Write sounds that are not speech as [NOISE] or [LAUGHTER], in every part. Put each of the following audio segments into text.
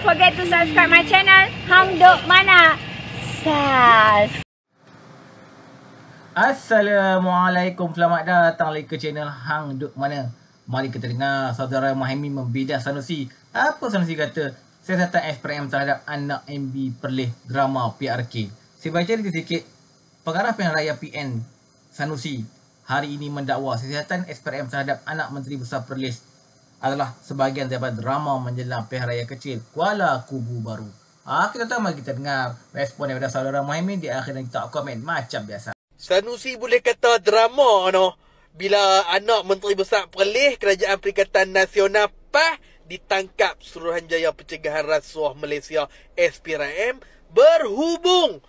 don't forget to subscribe my channel. Hang Duk Mana. Sas. Assalamualaikum Selamat datang lagi ke channel Hang Duk Mana Mari kita dengar saudara Mahimi membidah Sanusi Apa Sanusi kata Siasatan SPRM terhadap anak MB Perleh drama PRK Saya baca sikit Pengarah Pilihan Raya PN Sanusi Hari ini mendakwa siasatan SPRM terhadap anak Menteri Besar Perlis adalah sebahagian daripada drama menjelang Pilihan Raya Kecil Kuala Kubu Baru. Ah, kita tahu mari kita dengar respon daripada saudara Muhammad di akhir dan kita komen macam biasa. Sanusi boleh kata drama no. Bila anak Menteri Besar Perlis Kerajaan Perikatan Nasional PAH ditangkap Suruhanjaya Pencegahan Rasuah Malaysia SPRM berhubung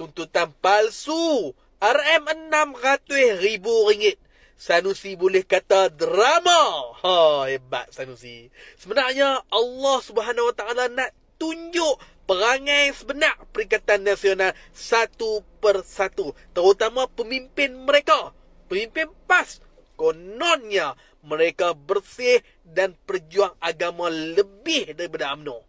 tuntutan palsu RM600,000 ringgit. Sanusi boleh kata drama. Ha, hebat Sanusi. Sebenarnya Allah Subhanahu Wa Taala nak tunjuk perangai sebenar Perikatan Nasional satu persatu. Terutama pemimpin mereka. Pemimpin PAS. Kononnya mereka bersih dan perjuang agama lebih daripada UMNO.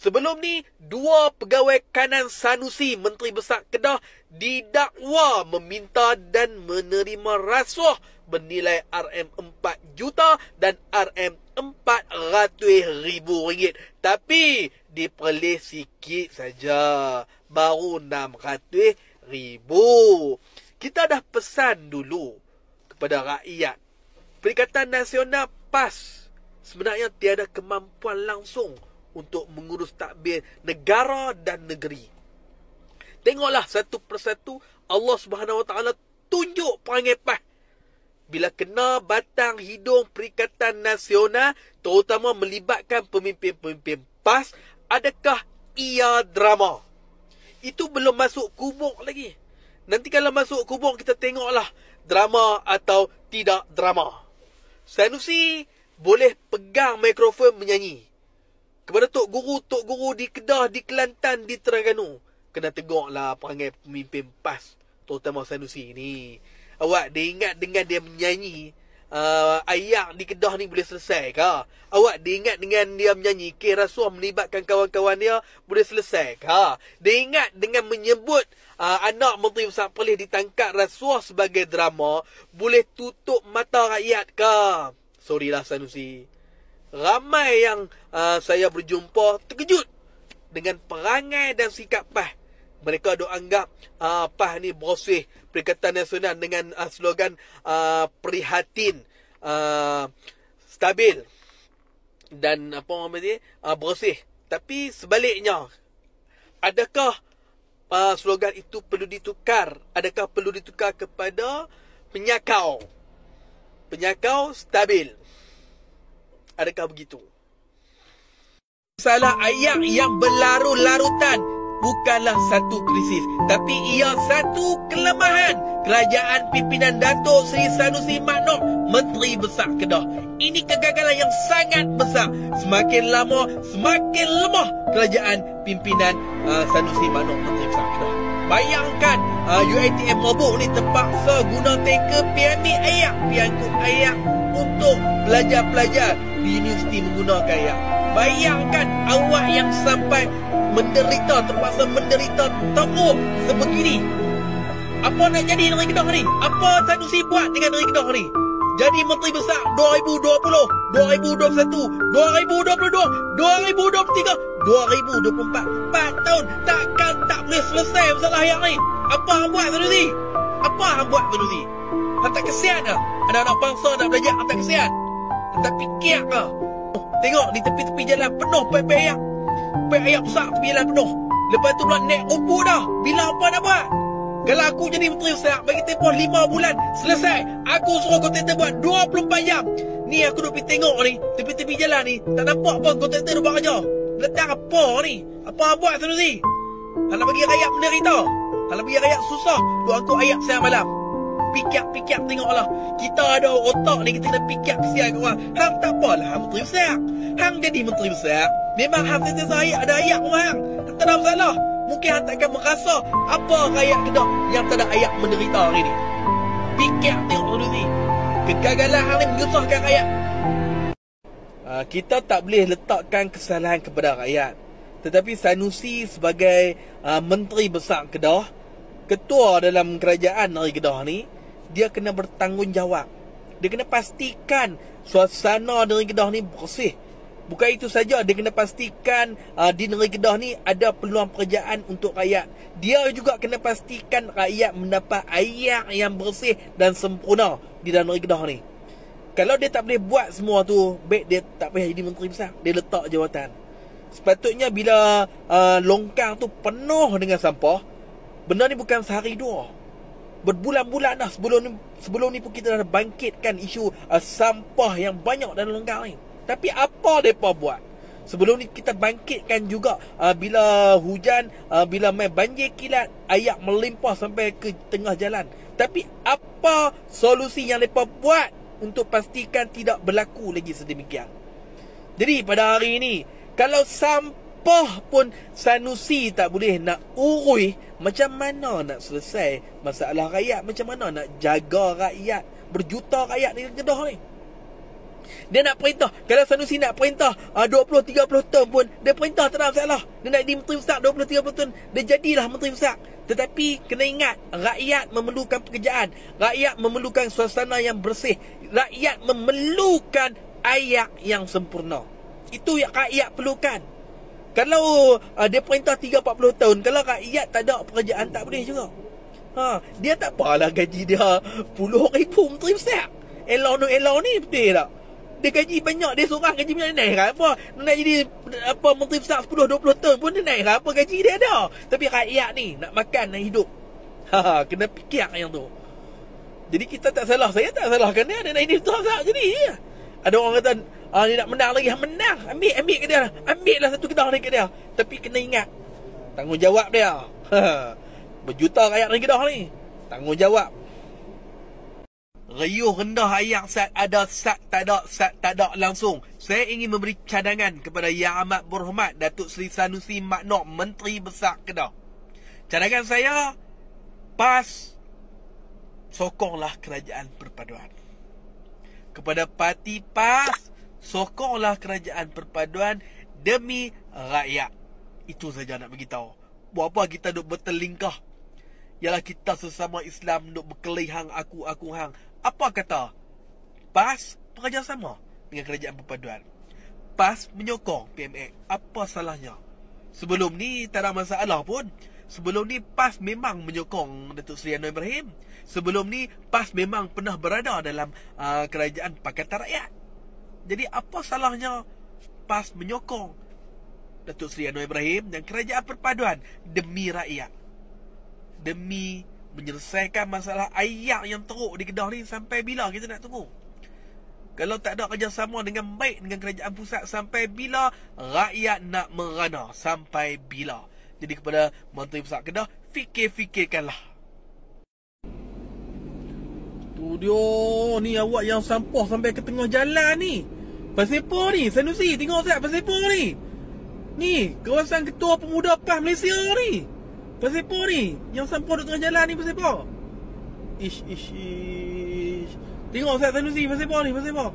Sebelum ni, dua pegawai kanan Sanusi, Menteri Besar Kedah, didakwa meminta dan menerima rasuah bernilai RM4 juta dan RM400,000 ringgit. Tapi, diperlih sikit saja. Baru RM600,000. Kita dah pesan dulu kepada rakyat. Perikatan Nasional PAS sebenarnya tiada kemampuan langsung untuk mengurus takbir negara dan negeri. Tengoklah satu persatu Allah Subhanahu Wa Taala tunjuk perangai PAS. Bila kena batang hidung Perikatan Nasional, terutama melibatkan pemimpin-pemimpin PAS, adakah ia drama? Itu belum masuk kubur lagi. Nanti kalau masuk kubur, kita tengoklah drama atau tidak drama. Sanusi boleh pegang mikrofon menyanyi kepada Tok Guru, Tok Guru di Kedah, di Kelantan, di Terengganu. Kena tegaklah perangai pemimpin PAS, terutama Sanusi ni. Awak dia ingat dengan dia menyanyi, uh, ayak di Kedah ni boleh selesai ke? Awak dia ingat dengan dia menyanyi, ke rasuah melibatkan kawan-kawan dia, boleh selesai ke? Dia ingat dengan menyebut uh, anak Menteri Besar Perlis ditangkap rasuah sebagai drama, boleh tutup mata rakyat ke? Sorry lah Sanusi ramai yang uh, saya berjumpa terkejut dengan perangai dan sikap PAH. Mereka dok anggap uh, PAH ni bersih Perikatan Nasional dengan uh, slogan uh, prihatin, uh, stabil dan apa nama dia uh, bersih. Tapi sebaliknya, adakah uh, slogan itu perlu ditukar? Adakah perlu ditukar kepada penyakau? Penyakau stabil. Adakah begitu? Salah ayat yang berlarut-larutan bukanlah satu krisis tapi ia satu kelemahan kerajaan pimpinan Datuk Seri Sanusi Maknok Menteri Besar Kedah. Ini kegagalan yang sangat besar. Semakin lama semakin lemah kerajaan pimpinan uh, Sanusi Maknok Menteri Besar Kedah. Bayangkan uh, UiTM Mabuk ni terpaksa guna tanker PMI ayak, piangkut ayak untuk pelajar-pelajar di universiti menggunakan ayak. Bayangkan awak yang sampai menderita, terpaksa menderita teruk sebegini. Apa nak jadi negeri Kedah ni? Apa Sanusi buat dengan negeri Kedah ni? Jadi Menteri Besar 2020, 2021, 2022, 2023, 2024. 4 tahun takkan tak boleh selesai masalah yang ni. Apa yang buat Sanusi? Apa yang buat Sanusi? Tak kesian ke? Anak-anak bangsa nak belajar tak kesian? Tak fikir ke? Tengok di tepi-tepi jalan penuh ayak. Pek ayak besar jalan penuh. Lepas tu pula naik rumput dah. Bila apa nak buat? Kalau aku jadi menteri besar, bagi tempoh 5 bulan, selesai. Aku suruh kontraktor buat 24 jam. Ni aku duduk pergi tengok ni, tepi-tepi jalan ni. Tak nampak pun kontraktor duduk buat kerja. Letak apa ni? Apa buat tu ni? Kalau bagi rakyat menderita. Kalau bagi rakyat susah, tu aku ayat siang malam pikir-pikir tengoklah. Kita ada otak ni kita kena fikir kesian orang. Hang tak apalah hang menteri besar. Hang jadi menteri besar. Memang hang sentiasa ayat ada ayat orang. Tak ada masalah. Mungkin hang takkan merasa apa rakyat kita yang tak ada ayat menderita hari ni. Fikir tengok dulu ni. Kegagalan hang ni menyusahkan rakyat. uh, kita tak boleh letakkan kesalahan kepada rakyat. Tetapi Sanusi sebagai uh, Menteri Besar Kedah, ketua dalam kerajaan negeri Kedah ni, dia kena bertanggungjawab. Dia kena pastikan suasana negeri Kedah ni bersih. Bukan itu saja, dia kena pastikan uh, di negeri Kedah ni ada peluang pekerjaan untuk rakyat. Dia juga kena pastikan rakyat mendapat air yang bersih dan sempurna di dalam negeri Kedah ni. Kalau dia tak boleh buat semua tu, baik dia tak payah jadi menteri besar. Dia letak jawatan. Sepatutnya bila uh, longkang tu penuh dengan sampah, benda ni bukan sehari dua. Berbulan-bulan dah sebelum ni sebelum ni pun kita dah bangkitkan isu uh, sampah yang banyak dalam longkang ni. Tapi apa mereka buat? Sebelum ni kita bangkitkan juga uh, bila hujan, uh, bila main banjir kilat, air melimpah sampai ke tengah jalan. Tapi apa solusi yang mereka buat untuk pastikan tidak berlaku lagi sedemikian? Jadi pada hari ini, kalau sampah pun Sanusi tak boleh nak urui, macam mana nak selesai masalah rakyat? Macam mana nak jaga rakyat? Berjuta rakyat di Kedah ni. Dia nak perintah Kalau Sanusi nak perintah uh, 20-30 tahun pun Dia perintah tak ada masalah Dia nak jadi menteri besar 20-30 tahun Dia jadilah menteri besar Tetapi kena ingat Rakyat memerlukan pekerjaan Rakyat memerlukan suasana yang bersih Rakyat memerlukan air yang sempurna Itu yang rakyat perlukan Kalau uh, dia perintah 3-40 tahun Kalau rakyat tak ada pekerjaan Tak boleh juga. Ha, Dia tak apalah gaji dia Puluh ribu menteri besar Elon elon ni betul tak? Dia gaji banyak Dia seorang gaji banyak Naik kan apa? Nak jadi apa Menteri besar 10-20 tahun pun Dia naik kan apa Gaji dia ada? Tapi rakyat ni Nak makan Nak hidup. Ha, Kena fikir yang tu. Jadi kita tak salah Saya tak salahkan dia Dia nak hidup tu Jadi ya. Ada orang kata ah, Dia nak menang lagi. Menang. Ambil ambil ke dia? Ambil lah satu kedah lagi ke dia? Tapi kena ingat Tanggungjawab dia. [LAUGHS] Berjuta rakyat lagi dah ni. Tanggungjawab. Riuh rendah ayat saat ada, saat tak ada, saat tak ada langsung. Saya ingin memberi cadangan kepada Yang Amat Berhormat Datuk Seri Sanusi Maknok, Menteri Besar Kedah. Cadangan saya, PAS, sokonglah kerajaan perpaduan. Kepada parti PAS, sokonglah kerajaan perpaduan demi rakyat. Itu saja nak beritahu. Buat apa kita duk bertelingkah? Ialah kita sesama Islam duk berkelihang aku-aku hang apa kata? PAS bekerjasama dengan kerajaan perpaduan. PAS menyokong PMX. Apa salahnya? Sebelum ni tak ada masalah pun. Sebelum ni PAS memang menyokong Datuk Seri Anwar Ibrahim. Sebelum ni PAS memang pernah berada dalam uh, kerajaan Pakatan Rakyat. Jadi apa salahnya PAS menyokong Datuk Seri Anwar Ibrahim dan kerajaan perpaduan demi rakyat? Demi menyelesaikan masalah air yang teruk di Kedah ni sampai bila kita nak tunggu? Kalau tak ada kerjasama dengan baik dengan kerajaan pusat sampai bila rakyat nak merana sampai bila? Jadi kepada Menteri Pusat Kedah, fikir-fikirkanlah. Tu dia ni awak yang sampah sampai ke tengah jalan ni. Pasal apa ni? Sanusi, tengok saya pasal apa ni? Ni, kawasan ketua pemuda PAS Malaysia ni. Pasal apa ni? Yang sampah duduk tengah jalan ni pasal apa? Ish, ish, ish. Tengok Ustaz Sanusi pasal apa ni? Pasal apa?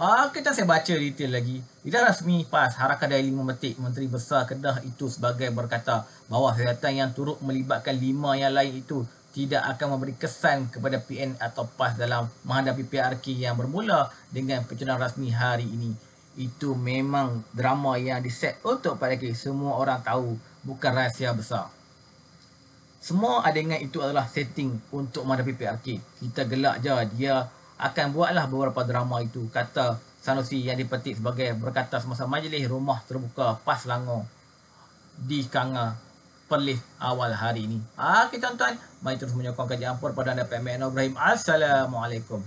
Ah, kita saya baca detail lagi. Tidak rasmi PAS Harakat Daily memetik Menteri Besar Kedah itu sebagai berkata bahawa kegiatan yang turut melibatkan lima yang lain itu tidak akan memberi kesan kepada PN atau PAS dalam menghadapi PRK yang bermula dengan pencalonan rasmi hari ini. Itu memang drama yang diset untuk PRK. Semua orang tahu bukan rahsia besar. Semua adegan itu adalah setting untuk menghadapi PRK. Kita gelak je dia akan buatlah beberapa drama itu. Kata Sanusi yang dipetik sebagai berkata semasa majlis rumah terbuka PAS Langor di Kanga Perlis awal hari ini. Ah, kita tuan-tuan, mari terus menyokong kajian Ampur pada anda PMN Ibrahim. Assalamualaikum.